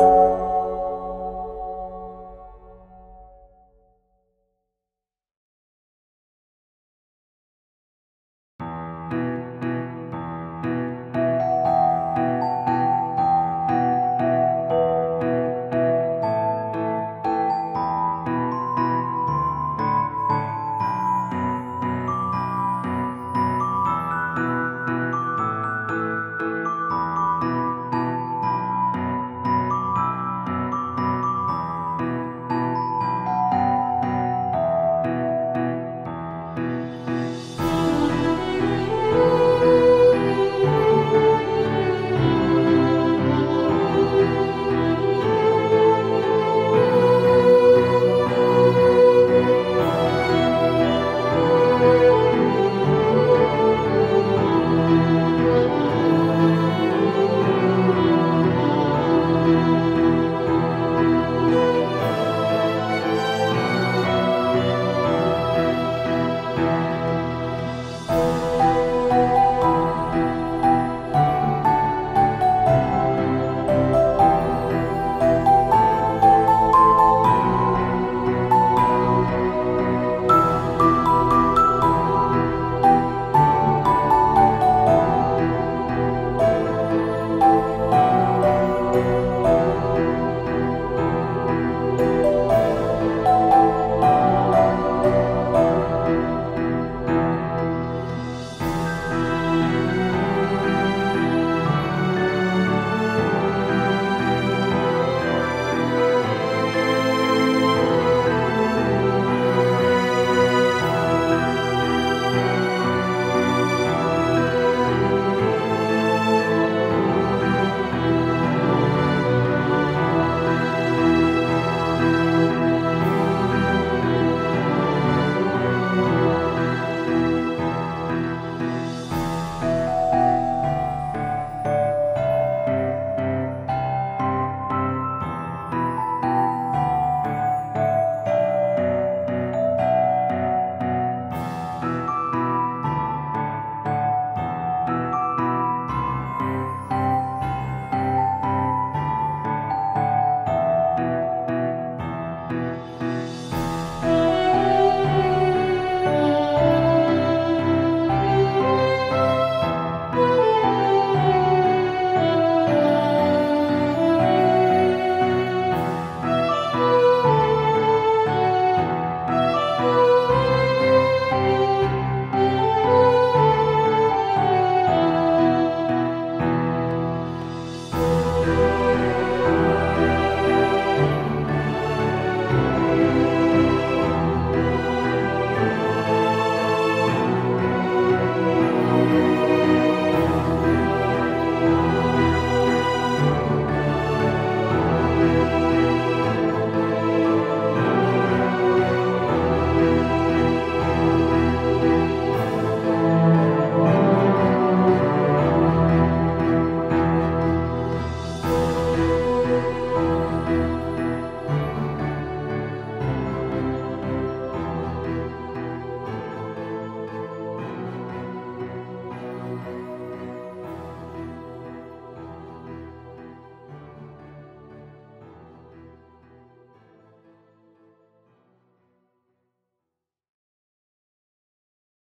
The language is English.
Música